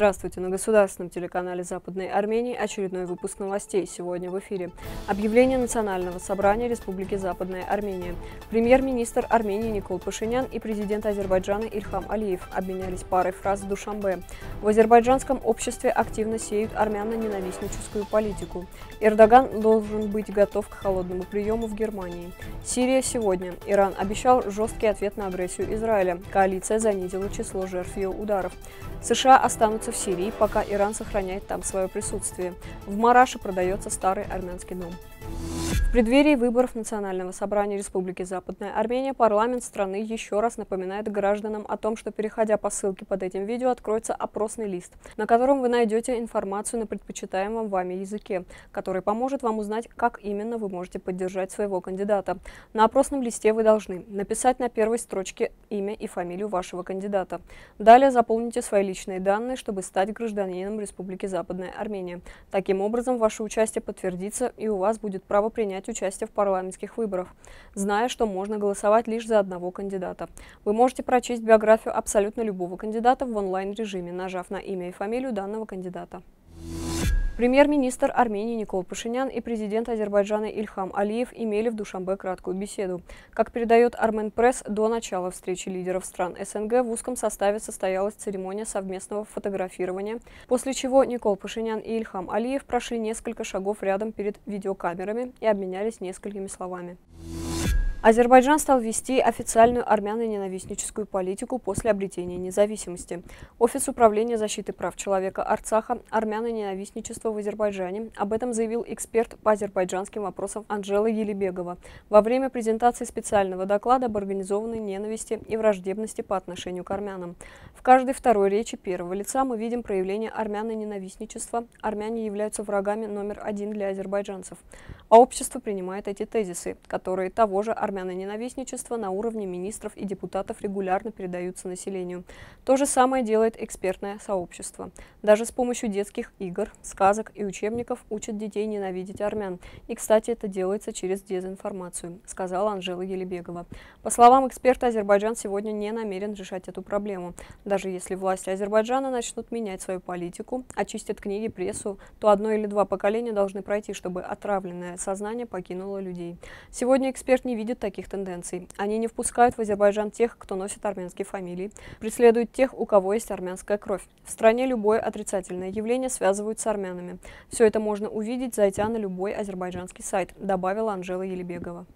Здравствуйте! На государственном телеканале Западной Армении очередной выпуск новостей. Сегодня в эфире. Объявление Национального собрания Республики Западная Армения. Премьер-министр Армении Никол Пашинян и президент Азербайджана Ильхам Алиев обменялись парой фраз в Душамбе. В азербайджанском обществе активно сеют армяно-ненавистническую политику. Эрдоган должен быть готов к холодному приему в Германии. Сирия сегодня. Иран обещал жесткий ответ на агрессию Израиля. Коалиция занизила число жертв ее ударов. США останутся в Сирии, пока Иран сохраняет там свое присутствие. В Мараше продается старый армянский дом. В преддверии выборов Национального собрания Республики Западная Армения парламент страны еще раз напоминает гражданам о том, что, переходя по ссылке под этим видео, откроется опросный лист, на котором вы найдете информацию на предпочитаемом вами языке, который поможет вам узнать, как именно вы можете поддержать своего кандидата. На опросном листе вы должны написать на первой строчке имя и фамилию вашего кандидата. Далее заполните свои личные данные, чтобы стать гражданином Республики Западная Армения. Таким образом, ваше участие подтвердится, и у вас будет право принять принять участие в парламентских выборах, зная, что можно голосовать лишь за одного кандидата. Вы можете прочесть биографию абсолютно любого кандидата в онлайн-режиме, нажав на имя и фамилию данного кандидата. Премьер-министр Армении Никол Пашинян и президент Азербайджана Ильхам Алиев имели в Душамбе краткую беседу. Как передает Армен Пресс, до начала встречи лидеров стран СНГ в узком составе состоялась церемония совместного фотографирования, после чего Никол Пашинян и Ильхам Алиев прошли несколько шагов рядом перед видеокамерами и обменялись несколькими словами. Азербайджан стал вести официальную армяно-ненавистническую политику после обретения независимости. Офис управления защиты прав человека Арцаха армяно-ненавистничество в Азербайджане. Об этом заявил эксперт по азербайджанским вопросам Анжела Елебегова во время презентации специального доклада об организованной ненависти и враждебности по отношению к армянам. В каждой второй речи первого лица мы видим проявление армяно-ненавистничества. Армяне являются врагами номер один для азербайджанцев. А общество принимает эти тезисы, которые того же армян армяно-ненавистничества на уровне министров и депутатов регулярно передаются населению. То же самое делает экспертное сообщество. Даже с помощью детских игр, сказок и учебников учат детей ненавидеть армян. И, кстати, это делается через дезинформацию, сказала Анжела Елебегова. По словам эксперта, Азербайджан сегодня не намерен решать эту проблему. Даже если власти Азербайджана начнут менять свою политику, очистят книги, прессу, то одно или два поколения должны пройти, чтобы отравленное сознание покинуло людей. Сегодня эксперт не видит таких тенденций. Они не впускают в Азербайджан тех, кто носит армянские фамилии, преследуют тех, у кого есть армянская кровь. В стране любое отрицательное явление связывают с армянами. Все это можно увидеть, зайдя на любой азербайджанский сайт, добавила Анжела Елебегова.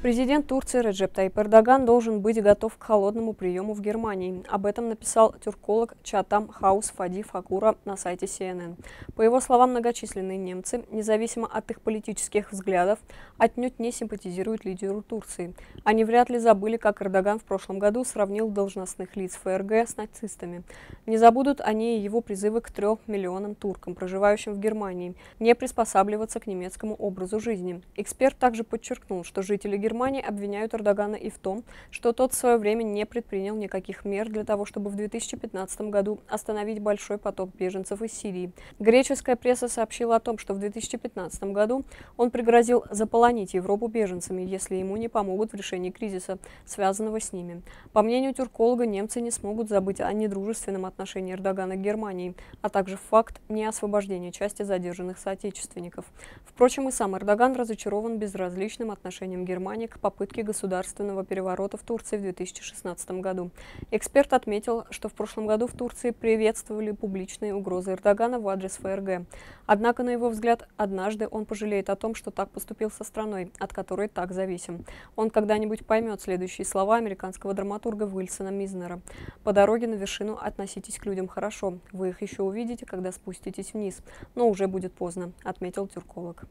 Президент Турции Реджеп Тайп Эрдоган должен быть готов к холодному приему в Германии. Об этом написал тюрколог Чатам Хаус Фади Факура на сайте CNN. По его словам, многочисленные немцы, независимо от их политических взглядов, отнюдь не симпатизируют лидеру Турции. Они вряд ли забыли, как Эрдоган в прошлом году сравнил должностных лиц ФРГ с нацистами. Не забудут они и его призывы к трех миллионам туркам, проживающим в Германии, не приспосабливаться к немецкому образу жизни. Эксперт также подчеркнул, что жители Германии Германии обвиняют Эрдогана и в том, что тот в свое время не предпринял никаких мер для того, чтобы в 2015 году остановить большой поток беженцев из Сирии. Греческая пресса сообщила о том, что в 2015 году он пригрозил заполонить Европу беженцами, если ему не помогут в решении кризиса, связанного с ними. По мнению тюрколога, немцы не смогут забыть о недружественном отношении Эрдогана к Германии, а также факт неосвобождения части задержанных соотечественников. Впрочем, и сам Эрдоган разочарован безразличным отношением Германии внимание к попытке государственного переворота в Турции в 2016 году. Эксперт отметил, что в прошлом году в Турции приветствовали публичные угрозы Эрдогана в адрес ФРГ. Однако, на его взгляд, однажды он пожалеет о том, что так поступил со страной, от которой так зависим. Он когда-нибудь поймет следующие слова американского драматурга Уильсона Мизнера. «По дороге на вершину относитесь к людям хорошо. Вы их еще увидите, когда спуститесь вниз. Но уже будет поздно», — отметил тюрколог.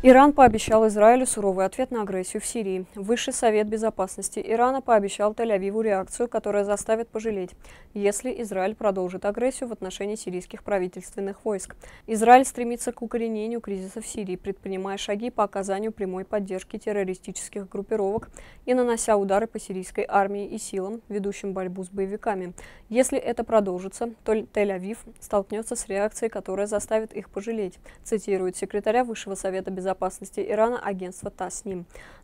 Иран пообещал Израилю суровый ответ на агрессию в Сирии. Высший совет безопасности Ирана пообещал Тель-Авиву реакцию, которая заставит пожалеть, если Израиль продолжит агрессию в отношении сирийских правительственных войск. Израиль стремится к укоренению кризиса в Сирии, предпринимая шаги по оказанию прямой поддержки террористических группировок и нанося удары по сирийской армии и силам, ведущим борьбу с боевиками. Если это продолжится, то Тель-Авив столкнется с реакцией, которая заставит их пожалеть, цитирует секретаря Высшего совета безопасности безопасности Ирана агентство ТАСС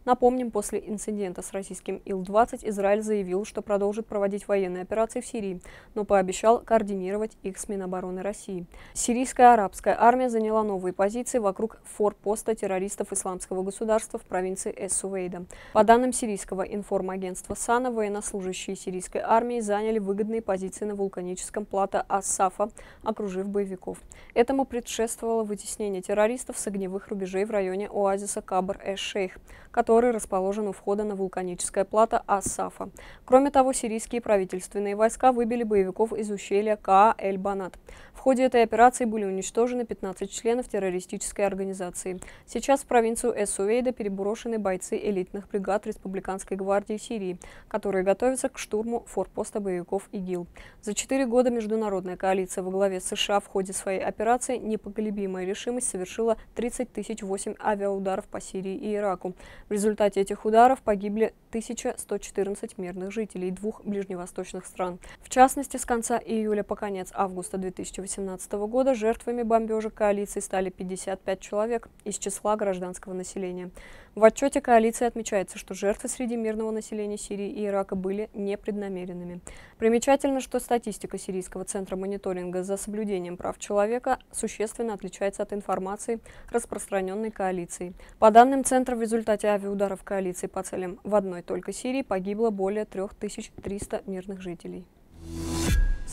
Напомним, после инцидента с российским Ил-20 Израиль заявил, что продолжит проводить военные операции в Сирии, но пообещал координировать их с Минобороны России. Сирийская арабская армия заняла новые позиции вокруг форпоста террористов исламского государства в провинции Эс-Сувейда. По данным сирийского информагентства САНА, военнослужащие сирийской армии заняли выгодные позиции на вулканическом плато Ас-Сафа, окружив боевиков. Этому предшествовало вытеснение террористов с огневых рубежей в районе оазиса Кабр-эш-Шейх, который расположен у входа на вулканическое плато Ас-Сафа. Кроме того, сирийские правительственные войска выбили боевиков из ущелья Каа-эль-Банат. В ходе этой операции были уничтожены 15 членов террористической организации. Сейчас в провинцию Эс-Сувейда переброшены бойцы элитных бригад Республиканской гвардии Сирии, которые готовятся к штурму форпоста боевиков ИГИЛ. За четыре года международная коалиция во главе с США в ходе своей операции «Непоколебимая решимость» совершила 30 тысяч 8 авиаударов по Сирии и Ираку. В результате этих ударов погибли 1114 мирных жителей двух ближневосточных стран. В частности, с конца июля по конец августа 2018 года жертвами бомбежек коалиции стали 55 человек из числа гражданского населения. В отчете коалиции отмечается, что жертвы среди мирного населения Сирии и Ирака были непреднамеренными. Примечательно, что статистика Сирийского центра мониторинга за соблюдением прав человека существенно отличается от информации, распространенной коалицией. По данным Центра, в результате авиаударов коалиции по целям в одной только Сирии погибло более 3300 мирных жителей.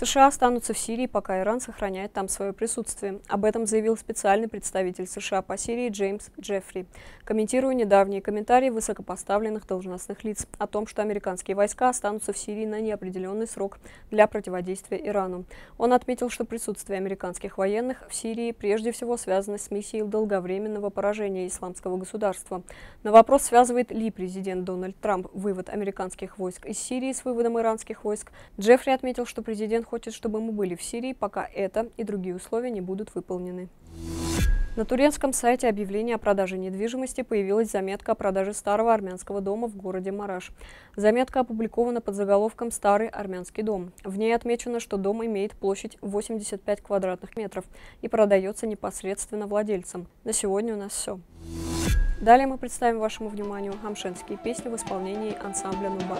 США останутся в Сирии, пока Иран сохраняет там свое присутствие. Об этом заявил специальный представитель США по Сирии Джеймс Джеффри, комментируя недавние комментарии высокопоставленных должностных лиц о том, что американские войска останутся в Сирии на неопределенный срок для противодействия Ирану. Он отметил, что присутствие американских военных в Сирии прежде всего связано с миссией долговременного поражения исламского государства. На вопрос, связывает ли президент Дональд Трамп вывод американских войск из Сирии с выводом иранских войск, Джеффри отметил, что президент хочет, чтобы мы были в Сирии, пока это и другие условия не будут выполнены. На турецком сайте объявления о продаже недвижимости появилась заметка о продаже старого армянского дома в городе Мараш. Заметка опубликована под заголовком «Старый армянский дом». В ней отмечено, что дом имеет площадь 85 квадратных метров и продается непосредственно владельцам. На сегодня у нас все. Далее мы представим вашему вниманию хамшенские песни в исполнении ансамбля «Нубар».